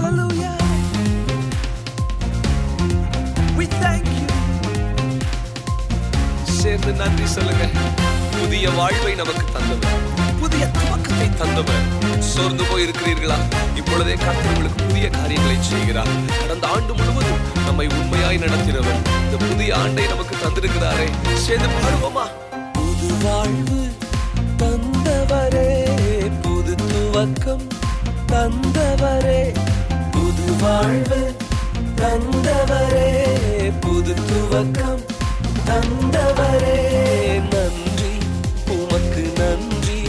Hallelujah. We thank you. சேர்ந்து நன்றி சொல்லுங்க. புதிய வாழ்வை நமக்கு தந்தவர். புதிய துவக்கத்தை தந்தவர். சோர்ந்து போய் இருக்கிறீர்களா இப்பொழுதே கர்த்தர் உங்களுக்கு புதிய காரியங்களை செய்கிறார். கடந்த ஆண்டு முழுவதும் நம்மை உண்மையாய் நடத்தினவர். இந்த புதிய ஆண்டை நமக்கு தந்திருக்கிறாரே. சேர்ந்து பாடுவோமா? புது வாழ்வு தந்தவரே புது துவக்கம் தந்தவரே. வாழ்வு தந்தவரே புது துவக்கம் தந்தவரே. நன்றி உமக்கு நன்றி.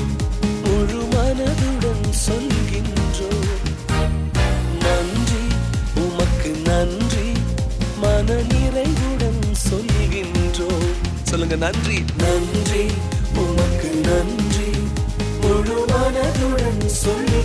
முழு மனதுடன் சொல்கின்றோம். நன்றி உமக்கு நன்றி. மன நிறைவுடன் சொல்கின்றோம். சொல்லுங்க நன்றி. நன்றி உமக்கு நன்றி. முழு மனதுடன் சொல்லி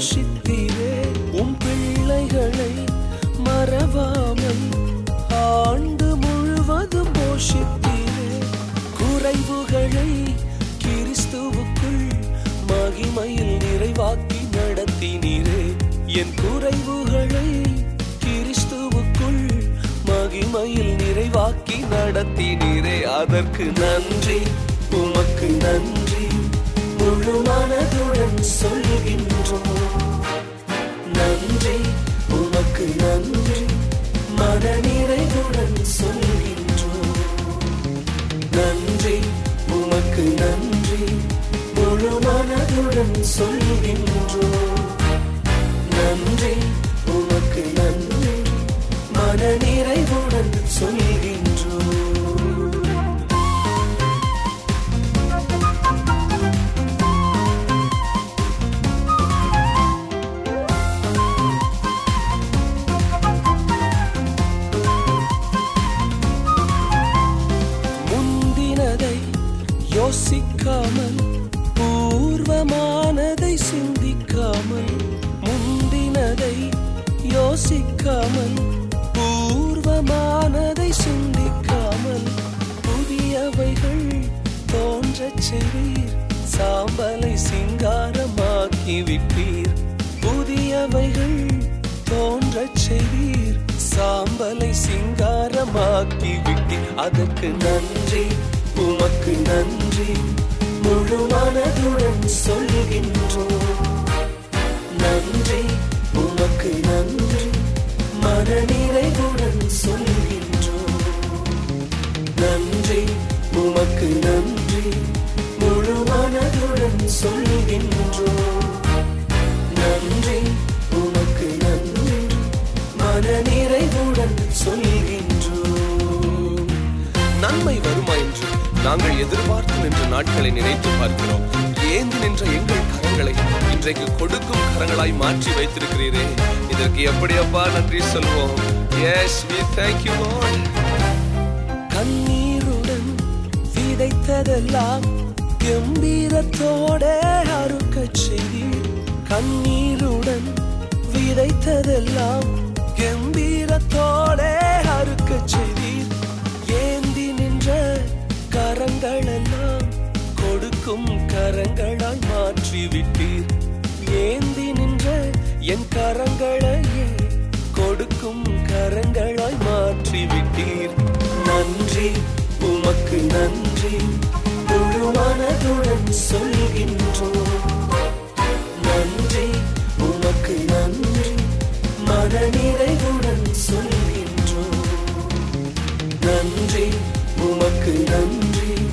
முழுவதும் போஷித்தீரே உம் பிள்ளைகளை மறவாமல் ஆண்டு முழுவதும் போஷித்தீரே. குறைவுகளை கிறிஸ்துவுக்குள் மகிமையில் நிறைவாக்கி நடத்தினீரே. என் குறைவுகளை கிறிஸ்துவுக்குள் மகிமையில் நிறைவாக்கி நடத்தினீரே. அதற்கு நன்றி உமக்கு நன்றி. முழுமான மனதுடன் சொல்கின்றோம் நன்றி. சாம்பலை சிங்காரமாக்கி விட்டீர். புதியவைகள் தோன்றச் செய்தீர். சாம்பலை சிங்காரமாக்கி விட்டீர். அதற்கு நன்றி உமக்கு நன்றி. முழு மனதுடன் சொல்கின்றோம் நன்மை வருமா என்று நாங்கள் எதிர்பார்த்து நின்ற நாட்களை நினைத்து பார்க்கிறோம். ஏந்து நின்ற எங்கள் கரங்களை இன்றைக்கு கொடுக்கும் கரங்களாய் மாற்றி வைத்திருக்கிறீரே. இதற்கு எப்படி அப்பா நன்றி சொல்வோம். Yes we thank you lord. கண்ணீருடன் விதைத்ததெல்லாம் கம்பீரத்தோட அறுக்கச் செய்தீர். கண்ணீருடன் விதைத்ததெல்லாம் கம்பீரத்தோட மாற்றி விட்டீர் ஏந்தி நின்ற என் கரங்களையே கொடுக்கும் கரங்களாய் மாற்றி விட்டீர் நன்றி உமக்கு நன்றி. முழுமனதுடன் சொல்கின்றோம். நன்றி உமக்கு நன்றி. மனநிறைவுடன் சொல்கின்றோம். நன்றி உமக்கு நன்றி.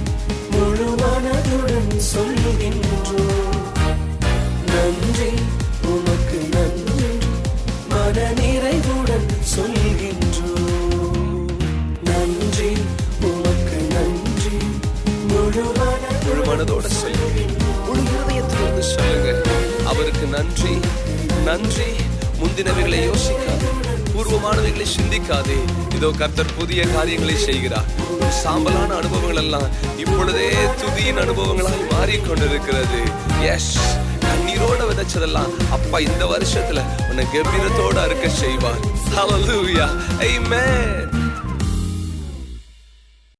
நன்றி நன்றி. முந்தினவைகளை யோசிக்காது. பூர்வமானவைகளை சிந்திக்காதே. இதோ கர்த்தர் புதிய காரியங்களை செய்கிறார். சாம்பலான அனுபவங்கள் எல்லாம் இப்பொழுதே துதியின் அனுபவங்களாய் மாறிக்கொண்டிருக்கிறது. எஸ் கண்ணீரோட விதைச்சதெல்லாம் அப்பா இந்த வருஷத்துல உன்னை கம்பீரத்தோட இருக்க செய்வார். ஐ Amen.